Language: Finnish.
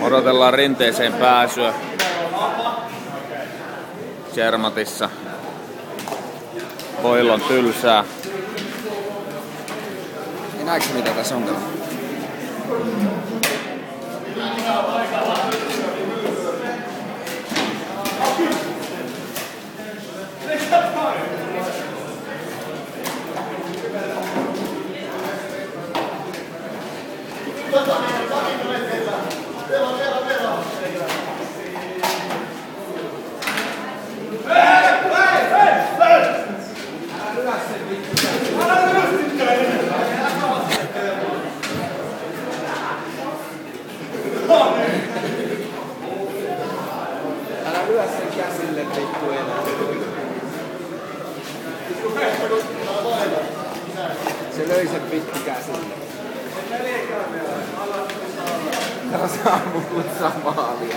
Odotellaan rinteeseen pääsyä. Cermatissa. Pojilla on tylsää. Ja näetkö mitä tässä on? Älä lyö Se löi sen vittu käsille. Tää saa mun kutsaa maalia.